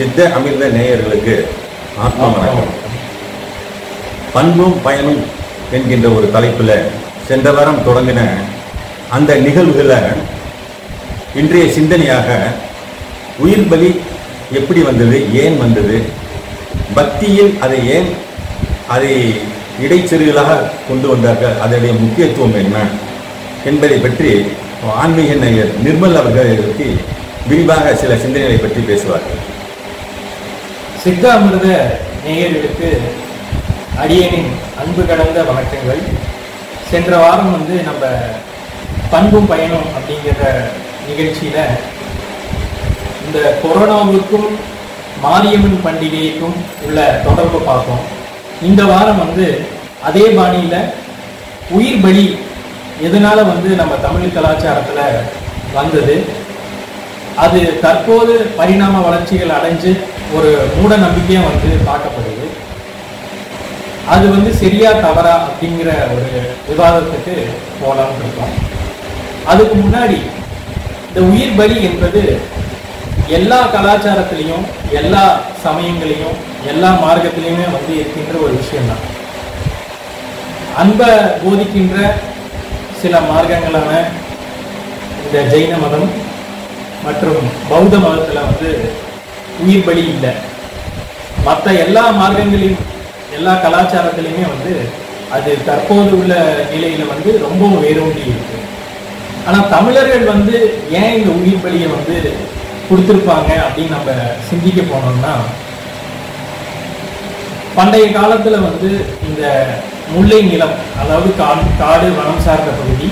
சித்த அமிர்த நேயர்களுக்கு ஆத்மா வணக்கம். பண்பும் பயனும் என்கின்ற ஒரு தலைப்பில் சென்ற வாரம் தொடங்கின அந்த நிகழ்வுகளை இன்றைய சிந்தனையாக உயிர் பலி எப்படி வந்தது ஏன் வந்தது பக்தியில் அதை ஏன் அதை இடைச்செருகளாக கொண்டு வந்தார்கள் அதனுடைய முக்கியத்துவம் என்ன என்பதை பற்றி ஆன்மீக நேயர் நிர்மல் அவர்கள் பற்றி விரிவாக சில சிந்தனைகளை பற்றி பேசுவார்கள். சித்த அமிர்த நேயர்களுக்கு அடியனின் அன்பு கடந்த வணக்கங்கள். சென்ற வாரம் வந்து நம்ம பண்பும் பயணம் அப்படிங்கிற நிகழ்ச்சியில் இந்த கொரோனாவுக்கும் மாரியம்மன் பண்டிகைக்கும் உள்ள தொடர்பு பார்த்தோம் இந்த வாரம் வந்து அதே பாணியில் உயிர் பலி எதனால் வந்து நம்ம தமிழ் கலாச்சாரத்தில் வந்தது? அது தற்போது பரிணாம வளர்ச்சிகள் அடைஞ்சு ஒரு மூட நம்பிக்கையாக வந்து பார்க்கப்படுது அது வந்து சரியா தவறா அப்படிங்கிற ஒரு விவாதத்துக்கு போலாம்னு இருக்கோம் அதுக்கு முன்னாடி இந்த உயிர் பலி என்பது எல்லா கலாச்சாரத்திலையும் எல்லா சமயங்களையும் எல்லா மார்க்கத்திலையுமே வந்து இருக்கின்ற ஒரு விஷயம்தான். அன்பை போதிக்கின்ற சில மார்க்கங்களான இந்த ஜெயின மதம் மற்றும் பௌத்த மதத்தில் வந்து உயிர் பலி இல்லை. மற்ற எல்லா மார்க்கங்களையும் எல்லா கலாச்சாரத்திலையுமே வந்து அது தற்போது உள்ள நிலையில வந்து ரொம்பவும் வேரூன்றி இருக்கு. ஆனா தமிழர்கள் வந்து ஏன் இந்த உயிர் பலியை வந்து கொடுத்துருப்பாங்க அப்படின்னு நம்ம சிந்திக்க போனோம்னா பண்டைய காலத்துல வந்து இந்த முல்லை நிலம் அதாவது காடு காடு வனம் சார்ந்த பகுதி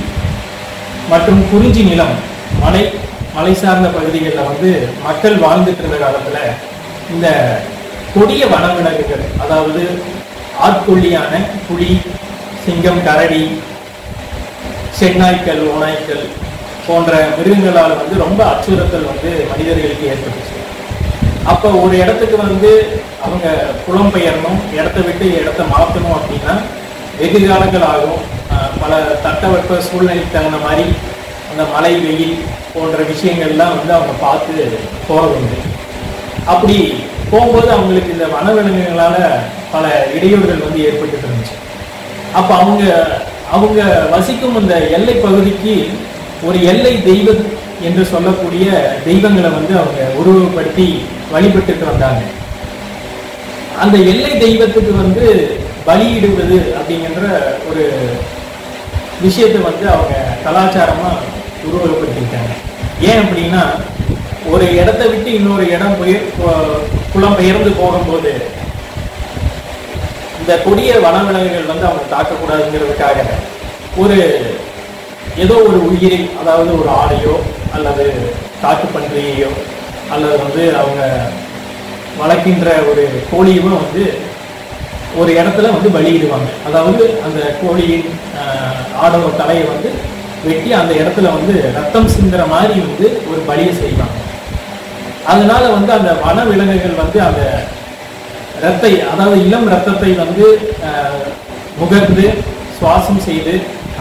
மற்றும் குறிஞ்சி நிலம் மலை மலை சார்ந்த பகுதிகளில் வந்து மக்கள் வாழ்ந்துட்டு இருந்த காலத்தில் இந்த கொடிய வனவிலங்குகள் அதாவது ஆட்கொல்லியான புலி சிங்கம் கரடி செந்நாய்க்கள் ஓநாய்க்கள் போன்ற மிருகங்களால் வந்து ரொம்ப அச்சுறுத்தல் வந்து மனிதர்களுக்கு ஏற்பட்டுச்சு. அப்போ ஒரு இடத்துக்கு வந்து அவங்க புலம்பெயரணும் இடத்த விட்டு இடத்த மாற்றணும் அப்படின்னா வெகு காலங்கள் ஆகும். பல தட்டவெப்ப சூழ்நிலைக்கு தகுந்த மாதிரி அந்த மழை வெயில் போன்ற விஷயங்கள்லாம் வந்து அவங்க பார்த்து போகிறது அப்படி போகும்போது அவங்களுக்கு இந்த வனவிலங்குகளால் பல இடையூறுகள் வந்து ஏற்பட்டு இருந்துச்சு. அப்போ அவங்க அவங்க வசிக்கும் அந்த எல்லை பகுதிக்கு ஒரு எல்லை தெய்வம் என்று சொல்லக்கூடிய தெய்வங்களை வந்து அவங்க உருவப்படுத்தி வழிபட்டுட்டு வந்தாங்க. அந்த எல்லை தெய்வத்துக்கு வந்து பலியிடுவது அப்படிங்கிற ஒரு விஷயத்தை வந்து அவங்க கலாச்சாரமாக உருவகப்படுத்திக்கிட்டாங்க. ஏன் அப்படின்னா ஒரு இடத்தை விட்டு இன்னொரு இடம் போய் குளம் பெயர்ந்து போகும்போது இந்த கொடிய வனவிலங்குகள் வந்து அவங்க தாக்கக்கூடாதுங்கிறதுக்காக ஒரு ஏதோ ஒரு உயிரை அதாவது ஒரு ஆடையோ அல்லது காட்டுப்பன்றியையோ அல்லது வந்து அவங்க வளர்க்கின்ற ஒரு கோழியும் வந்து ஒரு இடத்துல வந்து பலியிடுவாங்க. அதாவது அந்த கோழியின் ஆஹ், ஆடோட தலையை வந்து வெட்டி அந்த இடத்துல வந்து ரத்தம் சிந்துற மாதிரி வந்து ஒரு பலியை செய்வாங்க. அதனால வந்து அந்த வன விலங்குகள் வந்து அந்த ரத்தை அதாவது இளம் ரத்தத்தை வந்து முகர்ந்து சுவாசம் செய்து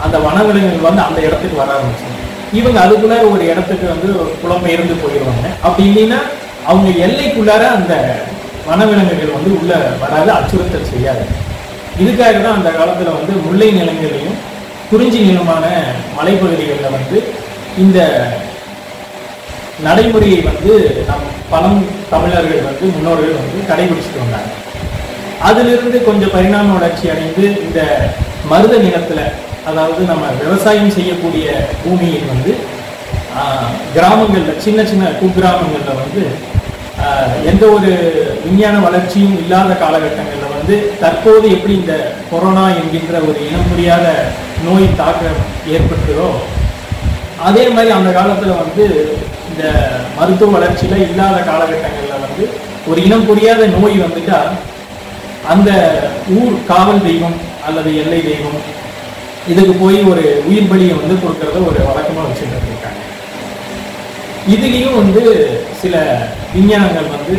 அந்த வனவிலங்குகள் வந்து அந்த இடத்துக்கு வர ஆரம்பிச்சு இவங்க அதுக்குள்ள ஒரு இடத்துக்கு வந்து புலம்பெயர்ந்து போயிடுவாங்க. அப்படி இல்லைன்னா அவங்க எல்லைக்குள்ளார அந்த வனவிலங்குகள் வந்து உள்ள வராது அச்சுறுத்தல் செய்யாது. இதுக்காக தான் அந்த காலத்துல வந்து முல்லை நிலங்களையும் குறிஞ்சி நிலமான மலைப்பகுதிகளில் வந்து இந்த நடைமுறையை வந்து நம் பழம் தமிழர்கள் வந்து முன்னோர்கள் வந்து கடைபிடிச்சிட்டு வந்தாங்க. அதிலிருந்து கொஞ்சம் பரிணாம வளர்ச்சி அடைந்து இந்த மருத நிலத்துல அதாவது நம்ம விவசாயம் செய்யக்கூடிய பூமியில் வந்து ஆஹ், கிராமங்கள்ல சின்ன சின்ன குக்கிராமங்கள்ல வந்து ஆஹ், எந்த ஒரு விஞ்ஞான வளர்ச்சியும் இல்லாத காலகட்டங்களில் வந்து தற்போது எப்படி இந்த கொரோனா என்கின்ற ஒரு இனம் முடியாத நோய் தாக்கம் ஏற்பட்டுதோ அதே மாதிரி அந்த காலத்தில் வந்து இந்த மருத்துவ வளர்ச்சியில் இல்லாத காலகட்டங்களில் வந்து ஒரு இனம் புரியாத நோய் வந்துட்டா அந்த ஊர் காவல் தெய்வம் அல்லது எல்லை தெய்வம் இதுக்கு போய் ஒரு உயிர் பலியை வந்து கொடுக்கறத ஒரு வழக்கமாக வச்சுட்டு இருக்காங்க இதுலேயும் வந்து சில விஞ்ஞானங்கள் வந்து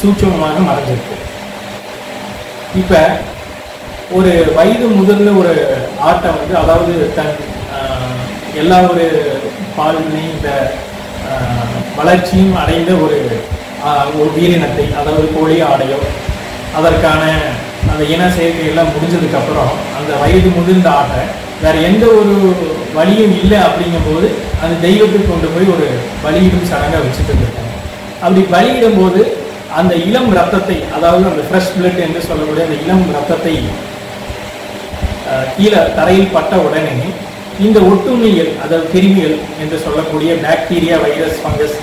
சூட்சமமாக மறைஞ்சிருக்கு. இப்போ ஒரு வயது முதிர்ந்த ஒரு ஆட்டை வந்து அதாவது தன் எல்லா ஒரு பால்னை இந்த வளர்ச்சியும் அடைந்த ஒரு ஒரு உயிரினத்தை அதாவது கோழி ஆடையோ அதற்கான அந்த இன செயற்கையெல்லாம் முடிஞ்சதுக்கப்புறம் அந்த வயது முதிர்ந்த ஆட்டை வேற எந்த ஒரு வழியும் இல்லை அப்படிங்கும்போது அந்த தெய்வத்துக்கு கொண்டு போய் ஒரு பலியிடும் சடங்காக வச்சுட்டு இருந்திருக்காங்க. அப்படி பலியிடும் போது அந்த இளம் ரத்தத்தை அதாவது அந்த ஃப்ரெஷ் பிளட் என்று சொல்லக்கூடிய அந்த இளம் ரத்தத்தை கீழே தரையில் பட்ட உடனே இந்த ஒட்டுண்ணிகள் அதாவது கிருமிகள் என்று சொல்லக்கூடிய பாக்டீரியா வைரஸ் ஃபங்கஸ்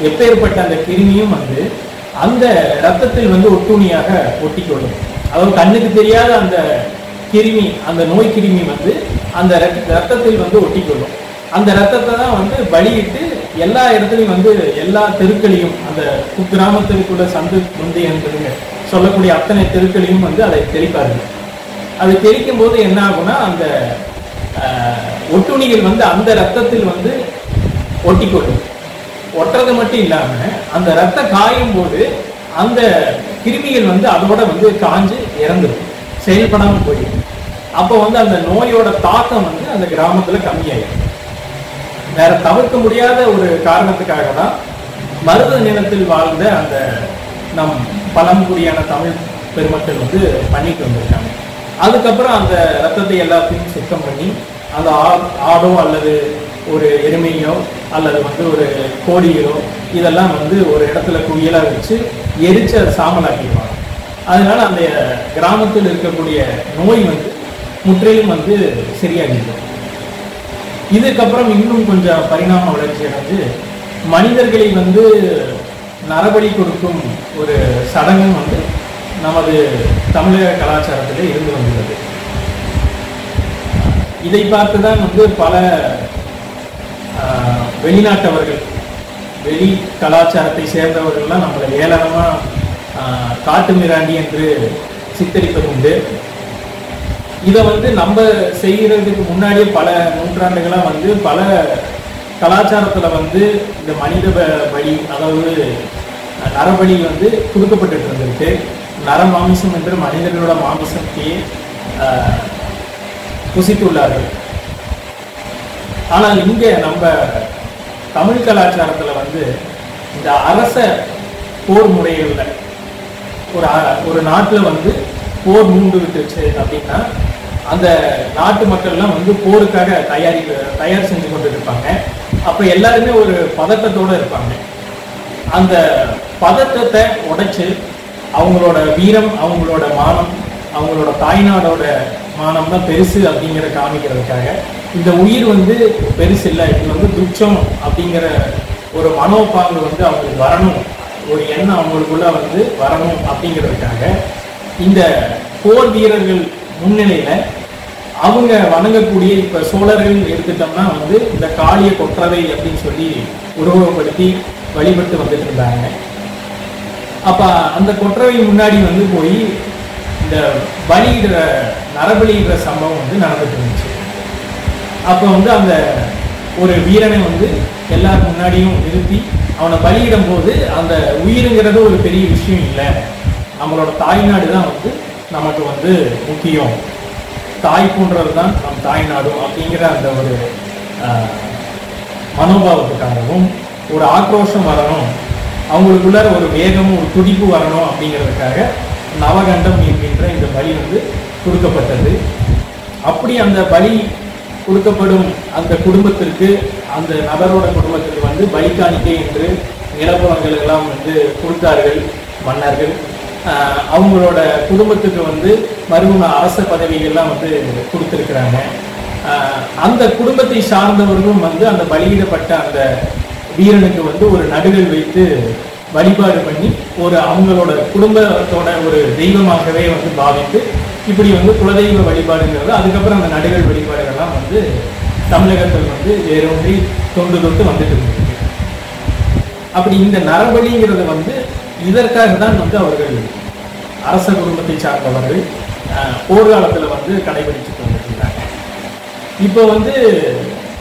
எப்பேற்பட்ட அந்த கிருமியும் வந்து அந்த ரத்தத்தில் வந்து ஒட்டுணியாக ஒட்டிக்கொள்ளும் அதாவது கண்ணுக்கு தெரியாத அந்த கிருமி அந்த நோய் கிருமி வந்து அந்த ரத்தத்தில் வந்து ஒட்டிக்கொள்ளும் அந்த ரத்தத்தை தான் வந்து பலியிட்டு எல்லா இடத்துலையும் வந்து எல்லா தெருக்களையும் அந்த குக்கிராமத்திற்குள்ள சந்து முந்தி என்பதுங்க. சொல்லக்கூடிய அத்தனை தெருக்களையும் வந்து அதை தெளிப்பாருங்க. அது தெளிக்கும் போது என்ன ஆகும்னா அந்த ஒட்டுணிகள் வந்து அந்த ரத்தத்தில் வந்து ஒட்டிக்கொள்ளும். ஒட்டுறது மட்டும் இல்லாமல் அந்த ரத்தம் காயும் போது அந்த கிருமிகள் வந்து அதோட வந்து காஞ்சு இறந்துடும் செயல்படாமல் போயிடும். அப்போ வந்து அந்த நோயோட தாக்கம் வந்து அந்த கிராமத்தில் கம்மியாயிடும் வேற தவிர்க்க முடியாத ஒரு காரணத்துக்காக தான் மருத நிலத்தில் வாழ்ந்த அந்த நம் பழங்குடியான தமிழ் பெருமக்கள் வந்து பண்ணிட்டு வந்திருக்காங்க. அதுக்கப்புறம் அந்த ரத்தத்தை எல்லாத்தையும் சுத்தம் பண்ணி அந்த ஆ- ஆடோ அல்லது ஒரு எருமையோ அல்லது வந்து ஒரு கோழியோ இதெல்லாம் வந்து ஒரு இடத்துல குவியலாக வச்சு எரிச்சு அதை சாம்பலாக்கிடுவாங்க. அதனால அந்த கிராமத்தில் இருக்கக்கூடிய நோய் வந்து முற்றிலும் வந்து சரியாகிடும் இதுக்கப்புறம் இன்னும் கொஞ்சம் பரிணாம வளர்ச்சி அடைஞ்சு மனிதர்களை வந்து நரபலி கொடுக்கும் ஒரு சடங்கும் வந்து நமது தமிழக கலாச்சாரத்திலே இருந்து வந்துள்ளது. இதை பார்த்து தான் வந்து பல ஆஹ், வெளிநாட்டவர்கள் வெளி கலாச்சாரத்தை சேர்ந்தவர்கள்லாம் நம்மளை ஏளனமாக ஆஹ், காட்டு மிராண்டி என்று சித்தரிப்பது உண்டு இதை வந்து நம்ம செய்யறதுக்கு முன்னாடியே பல நூற்றாண்டுகளாக வந்து பல கலாச்சாரத்துல வந்து இந்த மனித வழி பலி அதாவது நரபலி வந்து கொடுக்கப்பட்டு இருந்திருக்கு. நர மாமிசம் என்று மனிதர்களோட மாமிசத்தையே ஆஹ், புசித்துள்ளார்கள். ஆனால் இங்க நம்ம தமிழ் கலாச்சாரத்துல வந்து இந்த அரச போர் முறைகளில் ஒரு ஒரு நாட்டில் வந்து போர் மூண்டு விட்டுச்சு அப்படின்னா அந்த நாட்டு மக்கள்லாம் வந்து போருக்காக தயாரி தயார் செஞ்சு கொண்டு இருப்பாங்க அப்போ எல்லாருமே ஒரு பதட்டத்தோட இருப்பாங்க. அந்த பதட்டத்தை உடைச்சு அவங்களோட வீரம் அவங்களோட மானம் அவங்களோட தாய்நாடோட மானம் தான் பெருசு அப்படிங்கிற காமிக்கிறதுக்காக இந்த உயிர் வந்து பெருசு இல்லை இது வந்து துச்சம் அப்படிங்கிற ஒரு மனோபாங்கு வந்து அவங்களுக்கு வரணும். ஒரு எண்ணம் அவங்களுக்குள்ள வந்து வரணும் அப்படிங்கிறதுக்காக இந்த போர் வீரர்கள் முன்னிலையில் அவங்க வணங்கக்கூடிய இப்ப சோழர்கள் எடுத்துட்டோம்னா வந்து இந்த காளிய கொற்றவை அப்படின்னு சொல்லி உருவகப்படுத்தி வழிபட்டு வந்துட்டு இருந்தாங்க. அப்ப அந்த கொற்றவை முன்னாடி வந்து போய் இந்த பலியிடுற நரபலியிடுற சம்பவம் வந்து நடந்துட்டு இருந்துச்சு. அப்போ வந்து அந்த ஒரு வீரனை வந்து எல்லார் முன்னாடியும் நிறுத்தி அவனை பலியிடும் போது அந்த உயிருங்கிறது ஒரு பெரிய விஷயம் இல்லை. நம்மளோட தாய்நாடு தான் வந்து நமக்கு வந்து முக்கியம். தாய் போன்றவர் தான் நம் தாய் நாடும் அப்படிங்கிற அந்த ஒரு மனோபாவத்துக்காகவும் ஒரு ஆக்ரோஷம் வரணும் அவங்களுக்குள்ள ஒரு வேகமும் ஒரு துடிப்பு வரணும் அப்படிங்கிறதுக்காக நவகண்டம் என்கின்ற இந்த பலி வந்து கொடுக்கப்பட்டது. அப்படி அந்த பலி கொடுக்கப்படும் அந்த குடும்பத்திற்கு அந்த நபரோட குடும்பத்திற்கு வந்து பலி காணிக்கை என்று நிலப்புறங்கள் வந்து கொடுத்தார்கள் மன்னர்கள். அவங்களோட குடும்பத்துக்கு வந்து மறுகுண அரச பதவிகள்லாம் வந்து கொடுத்துருக்குறாங்க. ஆஹ் அந்த குடும்பத்தை சார்ந்தவர்களும் வந்து அந்த பலியிடப்பட்ட அந்த வீரனுக்கு வந்து ஒரு நடுகள் வைத்து வழிபாடு பண்ணி ஒரு அவங்களோட குடும்பத்தோட ஒரு தெய்வமாகவே வந்து பாவித்து இப்படி வந்து குலதெய்வ வழிபாடுங்கிறது அதுக்கப்புறம் அந்த நடுகள் வழிபாடுகள்லாம் வந்து தமிழகத்தில் வந்து வேறொன்றி தொண்டு தொட்டு வந்துட்டு இருந்தது அப்படி இந்த நரபலிங்கிறது வந்து இதற்காக தான் வந்து அவர்கள் அரச குடும்பத்தை சார்ந்தவர்கள் போர்க்காலத்தில் வந்து கடைபிடிச்சு கொண்டிருக்கிறாங்க இப்போ வந்து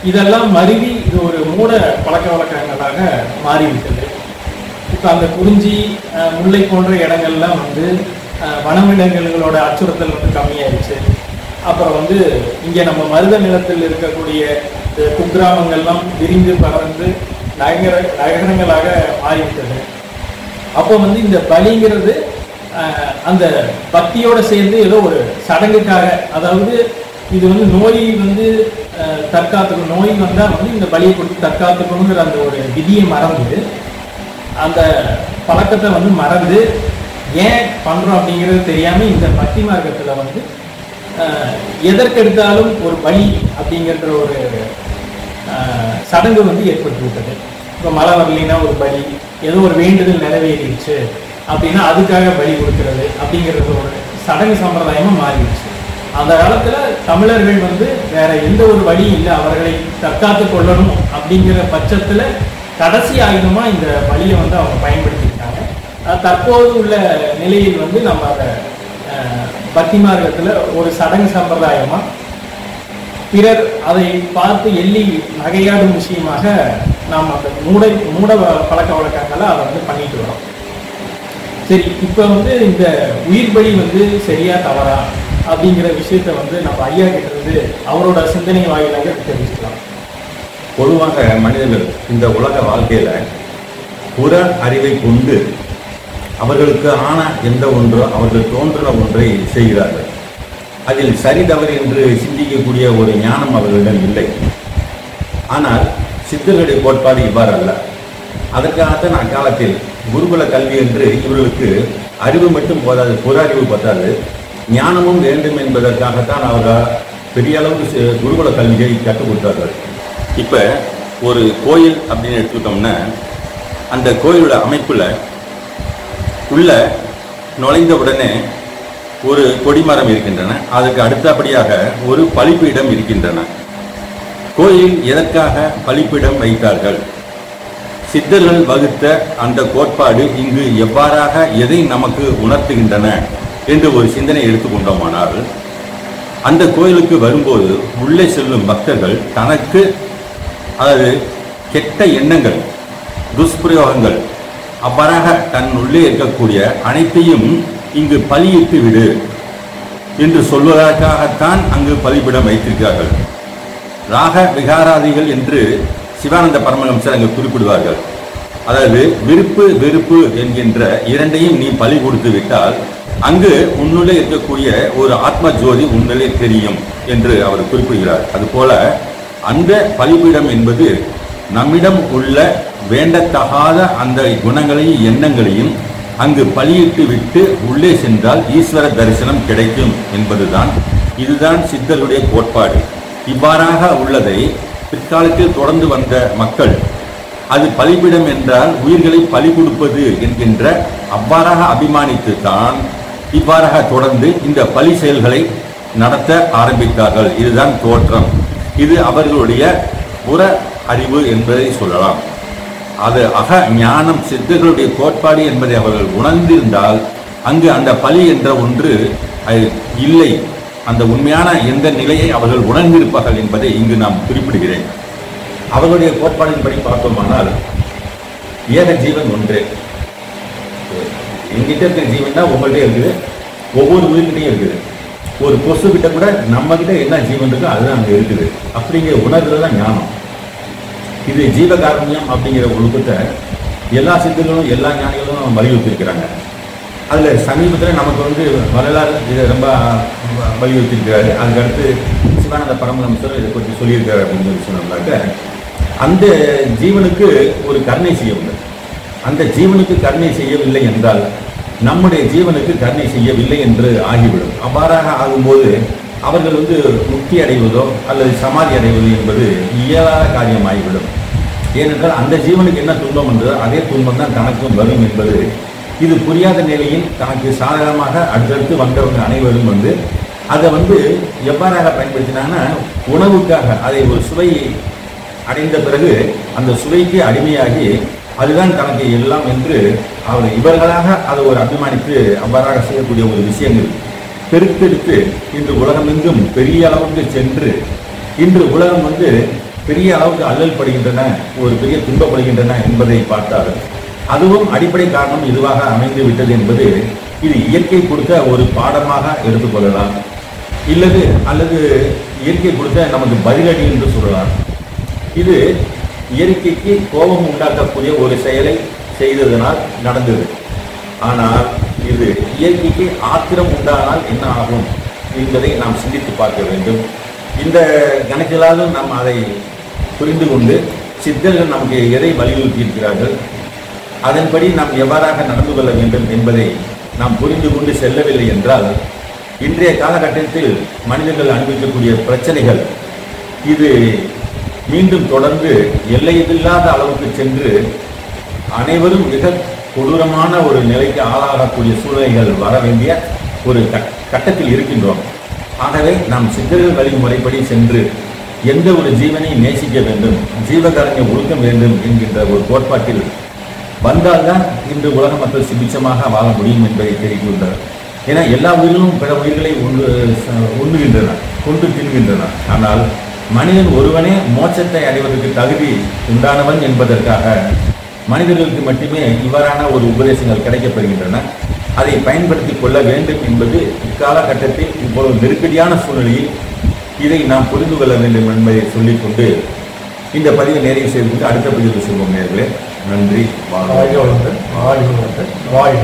இதெல்லாம் மருவி இது ஒரு மூட பழக்க வழக்கங்களாக மாறிவிட்டது. இப்போ அந்த குறிஞ்சி முல்லை போன்ற இடங்கள்லாம் வந்து வனவிலங்குகளோட அச்சுறுத்தல் வந்து கம்மியாயிருச்சு. அப்புறம் வந்து இங்கே நம்ம மருத நிலத்தில் இருக்கக்கூடிய குக்கிராமங்கள்லாம் விரிந்து பறந்து நகர நகரங்களாக மாறிவிட்டது. அப்போ வந்து இந்த பலிங்கிறது அந்த பக்தியோட சேர்ந்து ஏதோ ஒரு சடங்குக்காக அதாவது இது வந்து நோய் வந்து ஆஹ், தற்காத்துக்கணும் நோய் வந்தால் வந்து இந்த பலியை கொடுத்து தற்காத்துக்கணுங்கிற அந்த ஒரு விதியை மறந்து அந்த பழக்கத்தை வந்து மறந்து ஏன் பண்ணுறோம் அப்படிங்கிறது தெரியாமல் இந்த பக்தி மார்க்கத்தில் வந்து எதற்கெடுத்தாலும் ஒரு பலி அப்படிங்கிற ஒரு சடங்கு வந்து ஏற்பட்டு விட்டது இப்போ மழை வரலைன்னா ஒரு பலி ஏதோ ஒரு வேண்டுதல் நிறைவேறிடுச்சு அப்படின்னா அதுக்காக பலி கொடுக்கறது அப்படிங்கிறது ஒரு சடங்கு சம்பிரதாயமா மாறிடுச்சு. அந்த காலத்துல தமிழர்கள் வந்து வேற எந்த ஒரு வழியும் இல்லை அவர்களை தற்காத்து கொள்ளணும் அப்படிங்கிற பட்சத்துல கடைசி ஆயுதமா இந்த வழியை வந்து அவங்க பயன்படுத்தியிருக்காங்க தற்போது உள்ள நிலையில் வந்து நம்ம அதை பக்தி மார்க்கத்தில் ஒரு சடங்கு சம்பிரதாயமா பிறர் அதை பார்த்து எள்ளி நகையாடும் விஷயமாக நாம் அந்த மூட மூட பழக்க வழக்கங்களை அதை வந்து பண்ணிட்டு வரோம். சரி இப்போ வந்து இந்த உயிர் பலி வந்து சரியா தவறா அப்படிங்கிற விஷயத்த வந்து நம்ம ஐயா கிட்ட இருந்து அவரோட சிந்தனை வாயிலாக தெரிஞ்சுக்கலாம் பொதுவாக மனிதர்கள் இந்த உலக வாழ்க்கையில புற அறிவை கொண்டு அவர்களுக்கு ஆன எந்த ஒன்றோ அவர்கள் தோன்றின ஒன்றை செய்கிறார்கள். அதில் சரி தவறு என்று சிந்திக்கக்கூடிய ஒரு ஞானம் அவர்களிடம் இல்லை. ஆனால் சித்தர்களுடைய கோட்பாடு இவ்வாறு அல்ல அதற்காகத்தான் அக்காலத்தில் குருகுல கல்வி என்று இவர்களுக்கு அறிவு மட்டும் போதாது புற அறிவு பத்தாது. ஞானமும் வேண்டும் என்பதற்காகத்தான் அவர்கள் பெரிய அளவுக்கு குருகுல கல்வியை கற்றுக் கொடுத்தார்கள். இப்போ ஒரு கோயில் அப்படின்னு எடுத்துக்கிட்டோம்னா அந்த கோயிலோட அமைப்பில் உள்ள நுழைந்த உடனே ஒரு கொடிமரம் இருக்கின்றன. அதுக்கு அடுத்தபடியாக ஒரு பலிப்பீடம் இருக்கின்றன. கோயில் எதற்காக பலிப்பிடம் வைத்தார்கள்? சித்தர்கள் வகுத்த அந்த கோட்பாடு இங்கு எவ்வாறாக எதை நமக்கு உணர்த்துகின்றன என்று ஒரு சிந்தனை எடுத்துக்கொண்டோமானால் அந்த கோயிலுக்கு வரும்போது உள்ளே செல்லும் பக்தர்கள் தனக்கு அதாவது கெட்ட எண்ணங்கள் துஷ்பிரயோகங்கள் அவ்வாறாக தன் உள்ளே இருக்கக்கூடிய அனைத்தையும் இங்கு பலியிட்டு விடு என்று சொல்வதற்காகத்தான் அங்கு பலிபிடம் வைத்திருக்கிறார்கள். ராக விகாராதிகள் என்று சிவானந்த பரமஹம்சர் அங்கு குறிப்பிடுவார்கள். அதாவது விருப்பு வெறுப்பு என்கின்ற இரண்டையும் நீ பலி கொடுத்து விட்டால் அங்கு உன்னுள்ளே இருக்கக்கூடிய ஒரு ஆத்ம ஜோதி உன்னிலே தெரியும் என்று அவர் குறிப்பிடுகிறார். அதுபோல அந்த பலிபீடம் என்பது நம்மிடம் உள்ள வேண்டத்தகாத அந்த குணங்களையும் எண்ணங்களையும் அங்கு பலியிட்டு விட்டு உள்ளே சென்றால் ஈஸ்வர தரிசனம் கிடைக்கும் என்பதுதான் இதுதான் சித்தருடைய கோட்பாடு. இவ்வாறாக உள்ளதை பிற்காலத்தில் தொடர்ந்து வந்த மக்கள் அது பலிபிடம் என்றால் உயிர்களை பலி கொடுப்பது என்கின்ற அவ்வாறாக அபிமானித்து தான் இவ்வாறாக தொடர்ந்து இந்த பலி செயல்களை நடத்த ஆரம்பித்தார்கள். இதுதான் தோற்றம். இது அவர்களுடைய புற அறிவு என்பதை சொல்லலாம். அது அக ஞானம் சித்தர்களுடைய கோட்பாடு என்பதை அவர்கள் உணர்ந்திருந்தால் அங்கு அந்த பலி என்ற ஒன்று இல்லை. அந்த உண்மையான எந்த நிலையை அவர்கள் உணர்ந்திருப்பார்கள் என்பதை இங்கு நாம் குறிப்பிடுகிறேன். அவர்களுடைய கோட்பாடின்படி பார்த்தோமானால் ஏக ஜீவன் ஒன்று. எங்கிட்ட இருக்கிற ஜீவன் தான் உங்கள்கிட்ட இருக்குது. ஒவ்வொரு உயிர்கிட்டையும் இருக்குது. ஒரு கொசு கிட்ட கூட நம்ம கிட்ட என்ன ஜீவன் இருக்கோ அதுதான் அங்கே இருக்குது. அப்படிங்கிற உணர்வுல தான் ஞானம். இது ஜீவகாரண்யம் அப்படிங்கிற ஒழுக்கத்தை எல்லா சித்தர்களும் எல்லா ஞானிகளும் வலியுறுத்திருக்கிறாங்க அதில் சமீபத்தில் நமக்கு வந்து வரலாறு இதை ரொம்ப வலியுறுத்திருக்கிறாரு அதுக்கடுத்து சிவானந்த பரமஹம்சர் இதை பற்றி சொல்லியிருக்காரு அப்படின்னு சொல்லி சொன்னோம்னாக்க அந்த ஜீவனுக்கு ஒரு கருணை செய்யவில்லை. அந்த ஜீவனுக்கு கருணை செய்யவில்லை என்றால் நம்முடைய ஜீவனுக்கு கருணை செய்யவில்லை என்று ஆகிவிடும். அவ்வாறாக ஆகும்போது அவர்கள் வந்து முக்தி அடைவதோ அல்லது சமாதி அடைவதோ என்பது இயலாத காரியமாகிவிடும். ஏனென்றால் அந்த ஜீவனுக்கு என்ன துன்பம் என்றதோ அதே துன்பம் தான் தனக்கும் வரும் என்பது இது புரியாத நிலையில் தனக்கு சாதகமாக அடுத்தடுத்து வந்தவங்க அனைவரும் வந்து அதை வந்து எவ்வாறாக பயன்படுத்தினாங்கன்னா உணவுக்காக அதை ஒரு சுவையை அடைந்த பிறகு அந்த சுவைக்கு அடிமையாகி அதுதான் தனக்கு எல்லாம் என்று அவர் இவர்களாக அதை ஒரு அபிமானித்து அவ்வாறாக செய்யக்கூடிய ஒரு விஷயங்கள். பெருத்தெடுத்து இன்று உலகமெங்கும் பெரிய அளவுக்கு சென்று இன்று உலகம் வந்து பெரிய அளவுக்கு அல்லல் படுகின்றன ஒரு பெரிய துன்பப்படுகின்றன என்பதை பார்த்தார்கள். அதுவும் அடிப்படை காரணம் இதுவாக அமைந்து விட்டது என்பது இது இயற்கை கொடுத்த ஒரு பாடமாக எடுத்துக்கொள்ளலாம் இல்லது அல்லது இயற்கை கொடுத்த நமக்கு பதிலடி என்று சொல்லலாம். இது இயற்கைக்கு கோபம் உண்டாக்கக்கூடிய ஒரு செயலை செய்ததனால் நடந்தது. ஆனால் இது இயற்கைக்கு ஆத்திரம் உண்டானால் என்ன ஆகும் என்பதை நாம் சிந்தித்து பார்க்க வேண்டும். இந்த கணக்கிலாவது நாம் அதை புரிந்து கொண்டு சித்தர்கள் நமக்கு எதை வலியுறுத்தி இருக்கிறார்கள் அதன்படி நாம் எவ்வாறாக நடந்து கொள்ள வேண்டும் என்பதை நாம் புரிந்து கொண்டு செல்லவில்லை என்றால் இன்றைய காலகட்டத்தில் மனிதர்கள் அனுபவிக்கக்கூடிய பிரச்சனைகள் இது மீண்டும் தொடர்ந்து எல்லையில்லாத அளவுக்கு சென்று அனைவரும் மிக கொடூரமான ஒரு நிலைக்கு ஆளாகக்கூடிய சூழ்நிலைகள் வர வேண்டிய ஒரு கட்- கட்டத்தில் இருக்கின்றோம். ஆகவே நாம் சித்தர்கள் வழிமுறைப்படி சென்று எந்த ஒரு ஜீவனையும் நேசிக்க வேண்டும் ஜீவகாரண்ய ஒழுக்க வேண்டும் என்கின்ற ஒரு கோட்பாட்டில் வந்தால்தான் இன்று உலக மக்கள் சுபிச்சமாக வாழ முடியும் என்பதை தெரிவிக்கின்றனர் ஏன்னா எல்லா உயிர்களும் பிற உயிர்களை உண்டு உண்ணுகின்றன கொண்டு தின்கின்றன. ஆனால் மனிதன் ஒருவனே மோட்சத்தை அடைவதற்கு தகுதி உண்டானவன் என்பதற்காக மனிதர்களுக்கு மட்டுமே இவ்வாறான ஒரு உபதேசங்கள் கிடைக்கப்பெறுகின்றன அதை பயன்படுத்தி கொள்ள வேண்டும் என்பது இக்காலகட்டத்தில் இவ்வளவு நெருக்கடியான சூழ்நிலையில் இதை நாம் புரிந்து கொள்ள வேண்டும் என்பதை சொல்லிக்கொண்டு இந்த பதிவை நிறைவு செய்து கொண்டு அடுத்த பதிவு செல்வோம் நேர்களே. நன்றி வாழ்க வாழ்க வாழ்க வளமுடன். வாழ்க